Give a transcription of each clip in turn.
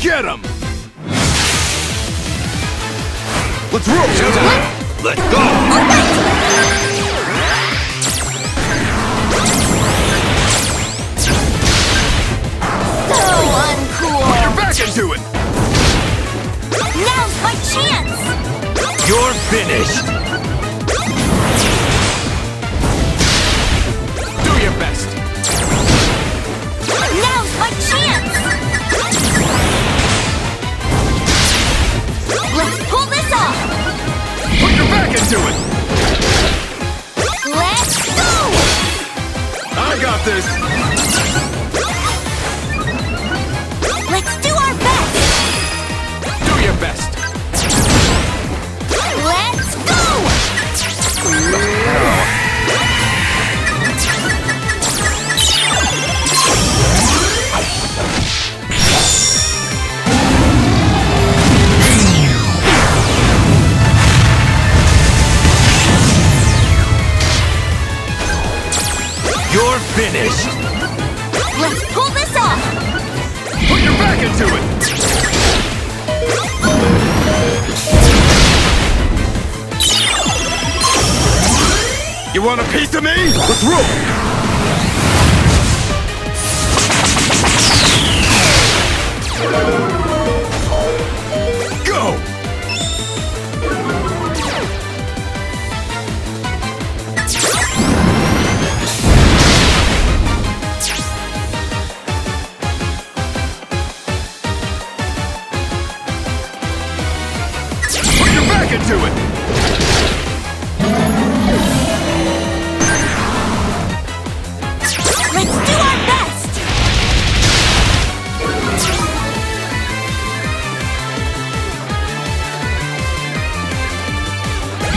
Get him! Let's roll! Showtime! Let's go! So uncool. Put your back into it! Now's my chance. You're finished! Do your best! Into it! Let's go. I got this! You're finished! Let's pull this off. Put your back into it! You want a piece of me? Let's roll! Put your back into it! Let's do our best.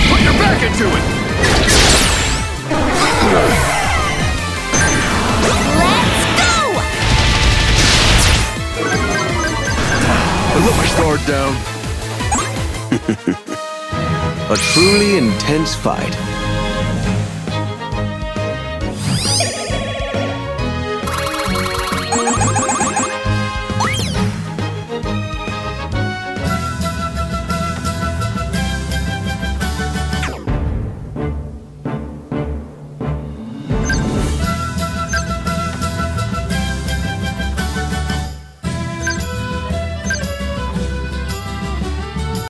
Put your back into it! Let's go. I let my guard down. A truly intense fight